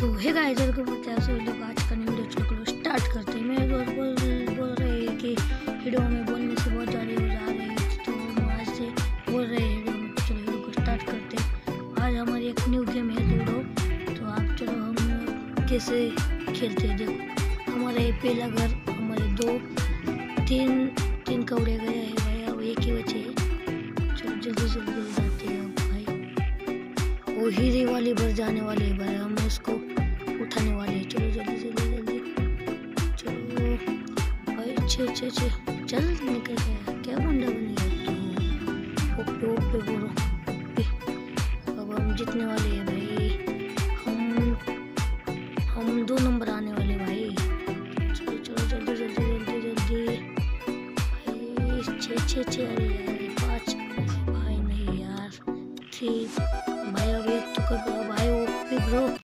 तो hey guys करते हैं सभी लोग आज का न्यू वीडियो चलो स्टार्ट करते हैं। मेरे दोस्त बोल बोल रहे हैं कि वीडियो में बोलने से बहुत ज़्यादा यूज़ आ रही है। तो आज से बोल रहे हैं वीडियो में। चलो वीडियो को स्टार्ट करते हैं। आज हमारी एक न्यू गेम है लूडो तो आप चलो हम कैसे खेलते हैं? देखो, हमारा ये पहला घर, हमारे दो, तीन तीन कौड़े गए हैं भाई। अब एक ही बचे हैं। चलो जल्दी जल्दी जाते हैं। भाई, वो हीरे वाली भर जाने वाली है भाई। हम उसको उठाने वाले हैं चलो जल्दी जल्दी जल्दी। चलो। भाई छे छे छे। चल निकल गया। क्या बंदा बनी है तू? ओपे ओपे बोलो। अब हम जीतने वाले हैं भाई। हम हम दो नंबर आने वाले भाई। चलो चलो, जल्दी जल्दी जल्दी जल्दी। भाई, छे छे छे, अरे यार, पाँच। भाई, नहीं यार थ्री भाई, अब एक तो कर भाई ओपे ब्रो।